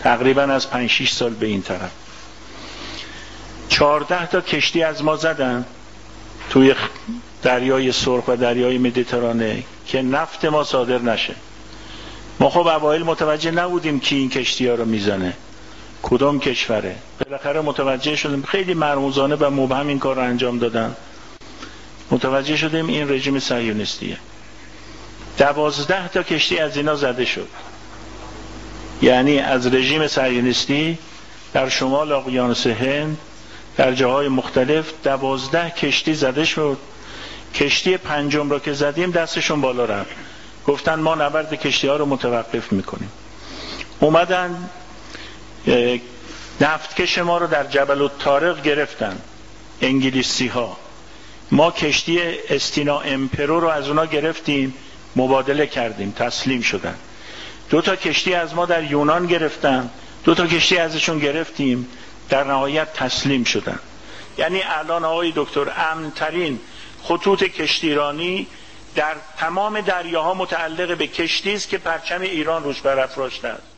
تقریبا از 5 6 سال به این طرف. 14 تا کشتی از ما زدن توی دریای سرخ و دریای مدیترانه که نفت ما صادر نشه. ما خب اوایل متوجه نبودیم کی این کشتی ها رو می‌زنه. کدوم کشوره؟ بالاخره متوجه شدیم خیلی مرموزانه و مبهم این کار رو انجام دادن. متوجه شدیم این رژیم صهیونیستیه. دوازده تا کشتی از اینا زده شد. یعنی از رژیم صهیونیستی در شمال اقیانوس هند در جاهای مختلف دوازده کشتی زده شد. کشتی پنجم را که زدیم دستشون بالا رفت. گفتن ما نبرد کشتی ها رو متوقف می‌کنیم. اومدن نفتکش ما رو در جبل الطارق گرفتن انگلیسی ها ما کشتی استینا امپرو رو از اونا گرفتیم مبادله کردیم تسلیم شدن. دو تا کشتی از ما در یونان گرفتن دو تا کشتی ازشون گرفتیم در نهایت تسلیم شدن. یعنی الان آقای دکتر امنترین خطوط کشتیرانی در تمام دریاها متعلق به کشتی است که پرچم ایران روش برافراشته است.